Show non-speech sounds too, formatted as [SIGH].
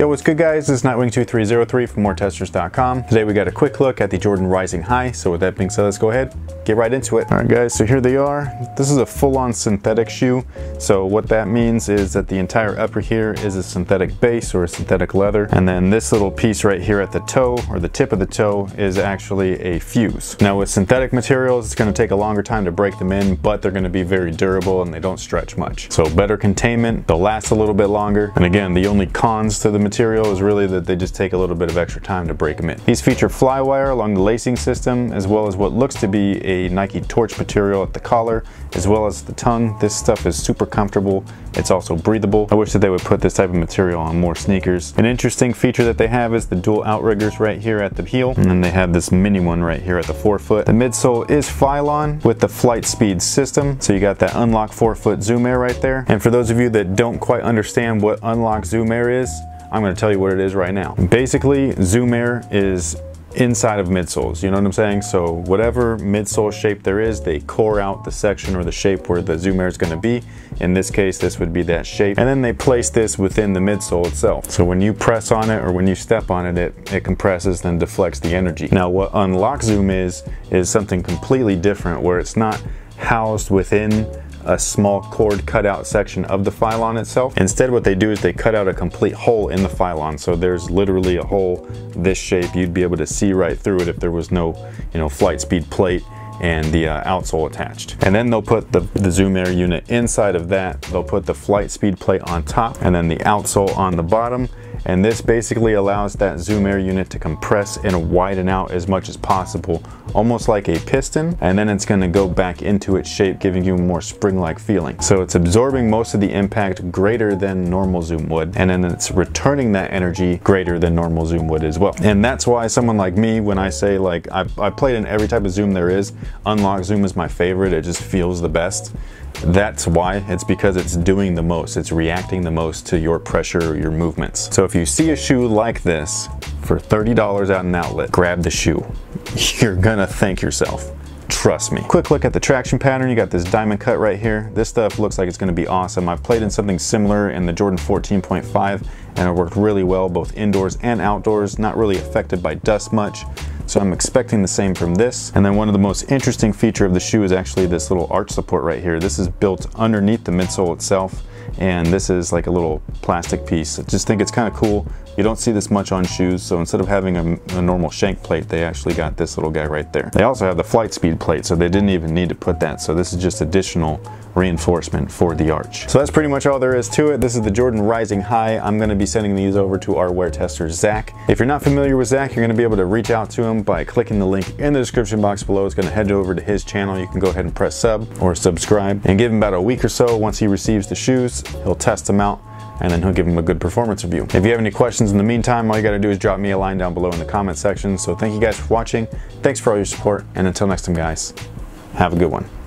Yo, what's good guys? This is Nightwing2303 from WearTesters.com. Today we got a quick look at the Jordan Rising High. So with that being said, let's go ahead, get right into it. All right guys, so here they are. This is a full-on synthetic shoe. So what that means is that the entire upper here is a synthetic base or a synthetic leather. And then this little piece right here at the toe or the tip of the toe is actually a fuse. Now with synthetic materials, it's gonna take a longer time to break them in, but they're gonna be very durable and they don't stretch much. So better containment, they'll last a little bit longer. And again, the only cons to the material is really that they just take a little bit of extra time to break them in. These feature fly wire along the lacing system, as well as what looks to be a Nike Torch material at the collar, as well as the tongue. This stuff is super comfortable. It's also breathable. I wish that they would put this type of material on more sneakers. An interesting feature that they have is the dual outriggers right here at the heel, and then they have this mini one right here at the forefoot. The midsole is Phylon with the flight speed system, so you got that unlock forefoot zoom air right there. And for those of you that don't quite understand what unlock zoom air is, I'm going to tell you what it is right now. Basically, Zoom Air is inside of midsoles, you know what I'm saying? So whatever midsole shape there is, they core out the section or the shape where the Zoom Air is going to be. In this case, this would be that shape. And then they place this within the midsole itself. So when you press on it or when you step on it, it, it compresses and deflects the energy. Now what Unlock Zoom is, is something completely different where it's not housed within a small cord cutout section of the Phylon itself. Instead what they do is they cut out a complete hole in the Phylon. So there's literally a hole this shape. You'd be able to see right through it if there was no you know, flight speed plate and the uh, outsole attached. And then they'll put the, the Zoom Air unit inside of that. They'll put the flight speed plate on top and then the outsole on the bottom and this basically allows that zoom air unit to compress and widen out as much as possible almost like a piston and then it's going to go back into its shape giving you a more spring-like feeling. So it's absorbing most of the impact greater than normal zoom would and then it's returning that energy greater than normal zoom would as well. And that's why someone like me when I say like I, I played in every type of zoom there is. Unlock zoom is my favorite. It just feels the best. That's why, it's because it's doing the most. It's reacting the most to your pressure or your movements. So if you see a shoe like this for $30 at an outlet, grab the shoe. [LAUGHS] You're gonna thank yourself. Trust me. Quick look at the traction pattern. You got this diamond cut right here. This stuff looks like it's gonna be awesome. I've played in something similar in the Jordan 14.5 and it worked really well both indoors and outdoors, not really affected by dust much. So I'm expecting the same from this. And then one of the most interesting feature of the shoe is actually this little arch support right here. This is built underneath the midsole itself and this is like a little plastic piece. I just think it's kind of cool. You don't see this much on shoes, so instead of having a, a, normal shank plate, they actually got this little guy right there. They also have the flight speed plate, so they didn't even need to put that, so this is just additional reinforcement for the arch. So that's pretty much all there is to it. This is the Jordan Rising High. I'm gonna be sending these over to our wear tester, Zak. If you're not familiar with Zak, you're gonna be able to reach out to him by clicking the link in the description box below. It's gonna head over to his channel. You can go ahead and press sub or subscribe and give him about a week or so. Once he receives the shoes, he'll test them out and then he'll give him a good performance review. If you have any questions in the meantime, all you gotta do is drop me a line down below in the comment section. So thank you guys for watching. Thanks for all your support. And until next time, guys, have a good one.